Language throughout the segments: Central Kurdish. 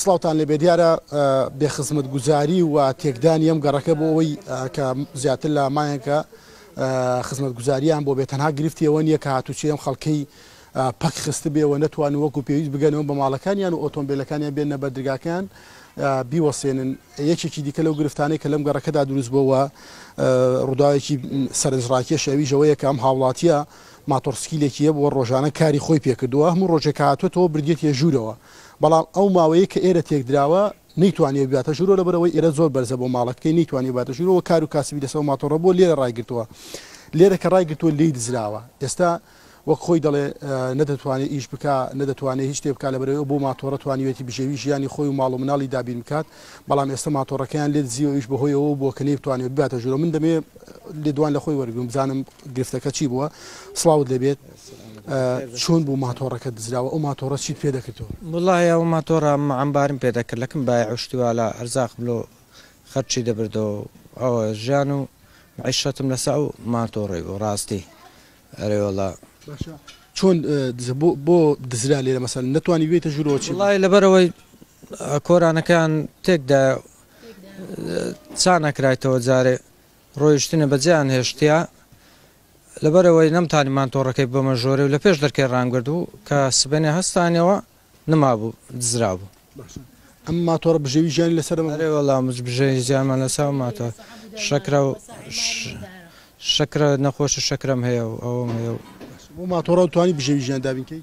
سڵاوتان لێبێ دیارە بێ خزمەتگوزاری و تێکدانی ئەم گەڕەکە بۆ ئەوەی کە زیاتر لە مایەکە خزمەتگوزاریان بۆ بێ تەنها گرفتی ئەوە نییە کە هاتوچی ئەم خەڵکەی پەک خست بێەوە نەتوان وەکو پێویست بگەنەوە بە ماڵەکانیان و ئۆتۆمبیلەکانیان بێنە بەردرگاکەیان بیوەسێنن یەکێکی دیکە لەو گرفتانەی کە لەم گەڕەکەدا دروست بۆەوە ڕووداوێکی سەرنجڕاکێش ئەوی ژەوەیە کە ئەم هاوڵاتیە ماتۆڕسکیلێکی هەبووە ڕۆژانە کاری خۆی پێکردووە هەموو ڕۆژێک کە هاتووەتەوە بردیەتیە ژوورەوە بەڵام ئەو ماوەیەک کە ئێرە تێکدراوە نەیتوانیە بباتە ژوورەوە لەبەرئەوەی ئێرە زۆر بەرزە بۆ ماڵەکەی نەیتوانیە بباتە ژوورەوە کار و کاسبی لەسەر ئەو ماتۆڕە بووە لێرە ڕایگرتووە لێرە کە ڕایگرتووە لێی دزراوە ئێستا وەک خۆی دەڵێ نەدەتوانێت ئیش بک نەدەتوانێت هیچ شتێ بکات لەبەرەوە بۆ ماتۆڕە توانیوێتی بژێوی ژیانی خۆی و ماڵ و مناڵی دابین بکات بەڵام ئێستا ماتۆڕەکەیان لێ دزیەوە ئیش بەهۆیەوە بووە کە نەیتوانێت بباتە ژوورە من دەمێ لێدوان لە خۆی وەرگم بزانم گرفتەکە چی بووە سڵاوت لێبێت چۆن بوو ماتۆڕەکە دزراوە ئەو ماتۆڕە چیت پێ دەکردەوە وڵی ئەو ماتۆڕە عمبارم پێ دەکرد لەکم بای عشتیوالا ئەرزاق بلۆ خەرچی دەبردەوە ئەوە ژیان و عیشەتم لەسە ئەو ماتۆڕی بۆ ڕاستی ئەرێوەڵا چۆن بۆ دزرا لێرە مەسەن نتوانانی بێتە ژورەوە چی وڵی لەبەرەوەی کۆرانەکان تێکدا چا نەکرایتەوە جارێ ڕۆیشتنە بە جێیان هێشتیە لەبەر ئەوەی نەمتانی مانتۆڕەکەی ببەمە ژۆرێ و لە پێش دەرکەی ڕامگرد و کە سبەینێ هەستانیەوە نمابوو دزرابوو. باشە ئەم ماتۆڕە بژێوی ژیانی لەسەرە مامۆستا؟ ئەرێ وەڵا مچ بژێوی ژیانمان لەسەرە و ماتۆر شەکرە و شەکرە نەخۆشی شەکرەم هەیە و ئەوەم هەیە و. باشە بۆ ماتۆڕە توانی بژێوی ژیان دابین کەی؟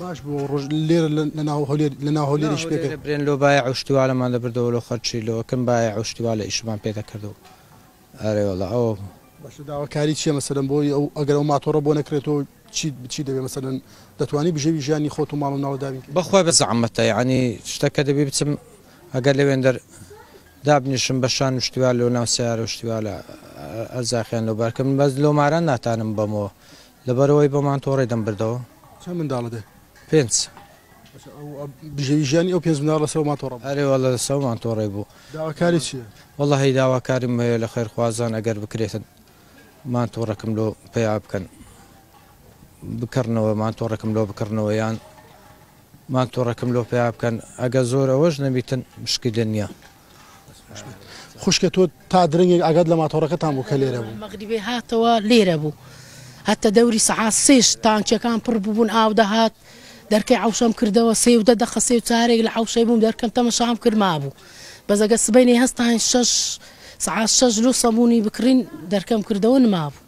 باش بۆ ڕژ لێر لەناو هەولێریش پێ برێن لۆ باە عشتوالەمان لە بردەوە لۆ خەرچی لۆکەم باە عشتوا لە ئیشمان پێ دەکردو ئارێوەڵە ئەو بەش داواکاری چیە مەسەرم بۆی ئەو ئەگەر و ماتۆڕە بۆ نەکرێتەوە چی بچی دەبێ مەسەرن دەتوانی بژێوی ژیانی خۆت و ماڵ و ناڵداوی بەخوای بە زەعممەتە ینی شتەکە دەبی بچم ئەگەر لەوێندەر دابنیشم بە شان شتیوا لۆ ناو سیارە شتیوا لە ئەرزاخیان لۆ بارکەم بەس لۆماران ناتانم بەمەوە لەبەرئەوەی بە مانتۆڕی دەمبردەوە. چەند منداڵت هەیە؟ پێنج. باشە ئەو بژێوی ژیانی ئەو پێنج منداڵ لەسەر ماتۆڕە بوو؟ ئەرێ واللە لەسەر مانتۆڕێ بوو. داواکاری چییە؟ واللە هەی داواکاریم هەیە لە خێرخوازان ئەگەر بکرێت مانتۆڕەکم لۆ پەیا بکەن بکڕنەوە مانتۆڕەکم لۆ بکڕنەوە یان مانتۆڕەکم لۆ پەیا بکەن ئەگە زۆر ئەوەش نەبیتن مشکلە نییە. خوشکە تۆ تا درەنگێک ئاگات لە ماتۆڕەکەتان بوو کە لێرە بوو؟ مەغریبێ هاتەوە لێرە بوو هەتا دەوری سەعات سێش تانکیەکان پڕ ببوون ئاو دەهات دەرکەی عوشەم کردەوە سێ و دە دەقە سێ و چارێک لە عوشەی بووم دەرکەم تەمەشام کرد مابوو بەزەگە سبەینێ هەستان شەش سەعات شەش لۆ سەمونی بکڕین دەرکەم کردەوە نمابوو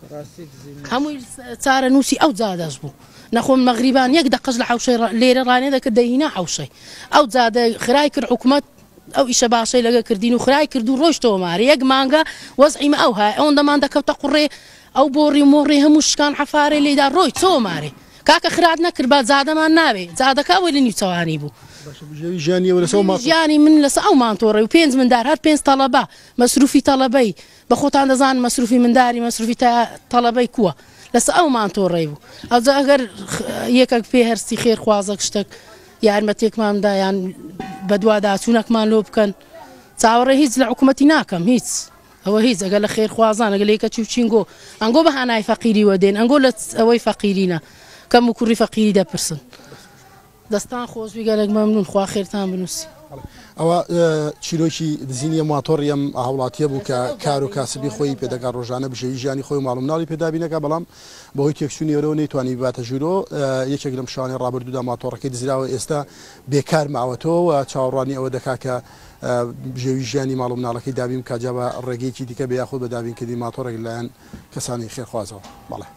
هەمووی چارە نووسی ئەو جادەش بوو نەخۆم مەغریبان یەک دەقەش لە حوشەی لێرە ڕانێ دەکرد دەهینا حوشەی ئەو جادە خرای کرد حکوومەت ئەو ئیشە باشەی لەگە کردین و خرای کرد و ڕۆشتەوە مارێ یەک مانگە وەزعی مە ئەوهای ئەوەندەمان دەکەوتە قوڕێ ئەو بۆڕی و مۆڕی هەموو شکان حەفارێ لێدا ڕۆی چۆوە مارێ کاکە خرات نەکرد با جادەمان ناوێ جادەکە ئەوەی لە نیوچەوانی بوو ژیانی من لەسە ئەو مانتۆڕێ و پێنج مندار هەر پێنج تەڵەبە مەسروفی تەڵەبەی بە خۆتان دەزان مەسروفی منداری مەسروفی تا تەڵەبەی کووە لەسە ئەو مانتۆڕێ بوو ئەوجا ئەگەر یەکەک پێ هەرسی خێرخوازەک شتەک یارمەتێکمان بدا یان بەدواداچوونەکمان لۆ بکەن چاوەڕێ هیچ لە حکوومەتی ناکەم هیچ ئەوە هیچ ئەگەر لە خێرخوازان ئەگەر لەیکە چی و چینگۆ ئەنگۆ بە هانای فەقیری وەدێن ئەنگۆ لە ئەوەی فەقیرینە کەم و کوڕی فەقیری دەپرسن دەستان خۆشبی گەلک مەمنون خوا خێرتان بنووسی ئەوە چیرۆکی دزینیە ماتۆڕیم هاوڵاتیە بوو کە کار و کاسبی خۆی پێدەگا ڕۆژانە بژێوی ژیانی خۆی ماڵم ناڵی پێدابینەکە بەڵام بەهۆی تێکچوونیەوەرەوە نەیتوانی بباتە ژوورۆ، یەکێک لەم شەوانەی ڕابردوودا ماتۆڕەکەی دزراوە، ئێستا بێکار ماوەتەوە و چاوەڕوانی ئەوە دەکات کە بژێوی ژیانی ماڵ و مناڵەکەی دابین بکات، جا بە ڕێگەیەکی دیکە بێ یاخود بە دابینکردنی ماتۆڕێک لەلایەن کەسانی خێرخوازەوە.